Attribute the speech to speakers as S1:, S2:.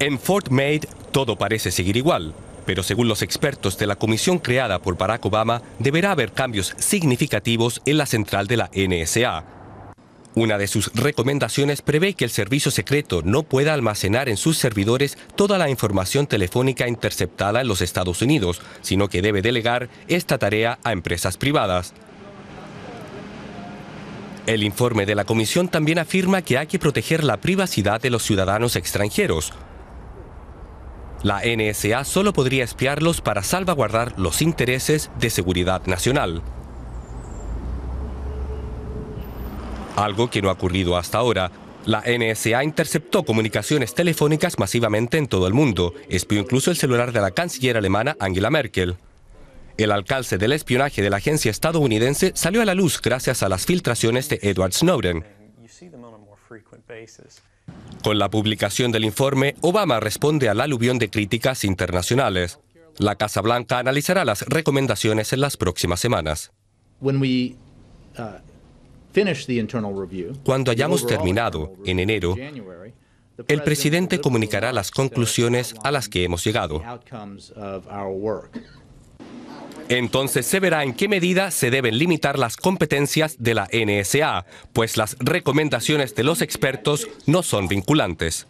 S1: En Fort Meade todo parece seguir igual, pero según los expertos de la comisión creada por Barack Obama, deberá haber cambios significativos en la central de la NSA. Una de sus recomendaciones prevé que el servicio secreto no pueda almacenar en sus servidores toda la información telefónica interceptada en los Estados Unidos, sino que debe delegar esta tarea a empresas privadas. El informe de la comisión también afirma que hay que proteger la privacidad de los ciudadanos extranjeros, la NSA solo podría espiarlos para salvaguardar los intereses de seguridad nacional. Algo que no ha ocurrido hasta ahora. La NSA interceptó comunicaciones telefónicas masivamente en todo el mundo, espió incluso el celular de la canciller alemana Angela Merkel. El alcance del espionaje de la agencia estadounidense salió a la luz gracias a las filtraciones de Edward Snowden. Con la publicación del informe, Obama responde al aluvión de críticas internacionales. La Casa Blanca analizará las recomendaciones en las próximas semanas.
S2: Uh,
S1: Cuando hayamos terminado, en enero, el presidente comunicará las conclusiones a las que hemos llegado. Entonces se verá en qué medida se deben limitar las competencias de la NSA, pues las recomendaciones de los expertos no son vinculantes.